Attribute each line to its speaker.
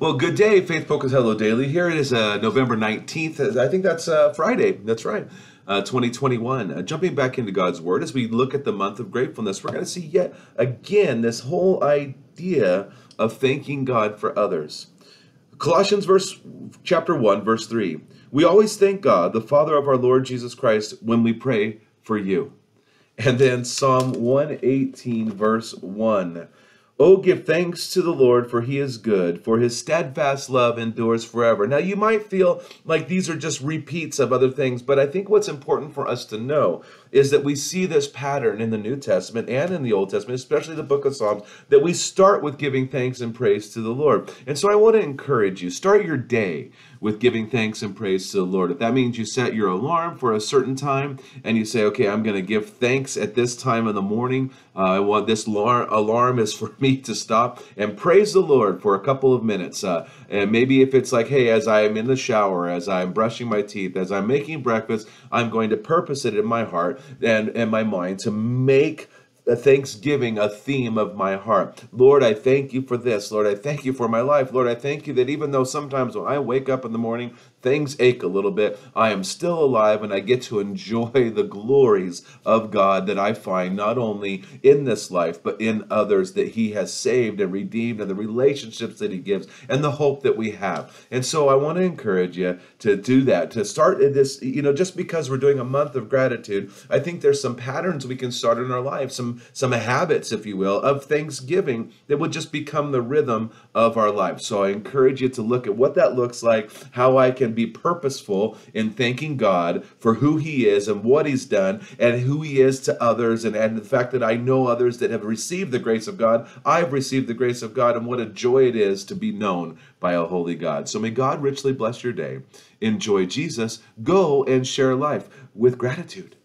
Speaker 1: Well, good day, Faith Pocatello Daily. Here it is, uh, November 19th. I think that's uh, Friday. That's right. Uh, 2021. Uh, jumping back into God's Word as we look at the month of gratefulness, we're going to see yet again this whole idea of thanking God for others. Colossians verse chapter 1 verse 3. We always thank God, the Father of our Lord Jesus Christ, when we pray for you. And then Psalm 118 verse 1. Oh, give thanks to the Lord, for he is good, for his steadfast love endures forever. Now, you might feel like these are just repeats of other things, but I think what's important for us to know is that we see this pattern in the New Testament and in the Old Testament, especially the book of Psalms, that we start with giving thanks and praise to the Lord. And so I want to encourage you start your day with giving thanks and praise to the Lord. If that means you set your alarm for a certain time and you say, okay, I'm going to give thanks at this time in the morning, uh, I want this alarm, alarm is for me to stop and praise the Lord for a couple of minutes. Uh, and maybe if it's like, hey, as I'm in the shower, as I'm brushing my teeth, as I'm making breakfast, I'm going to purpose it in my heart and, and my mind to make a thanksgiving a theme of my heart. Lord, I thank you for this. Lord, I thank you for my life. Lord, I thank you that even though sometimes when I wake up in the morning, things ache a little bit, I am still alive and I get to enjoy the glories of God that I find not only in this life, but in others that He has saved and redeemed and the relationships that He gives and the hope that we have. And so I want to encourage you to do that, to start this, you know, just because we're doing a month of gratitude, I think there's some patterns we can start in our life, some some habits, if you will, of Thanksgiving that would just become the rhythm of our life. So I encourage you to look at what that looks like, how I can be purposeful in thanking God for who He is and what He's done, and who He is to others, and, and the fact that I know others that have received the grace of God. I've received the grace of God, and what a joy it is to be known by a holy God. So may God richly bless your day. Enjoy Jesus. Go and share life with gratitude.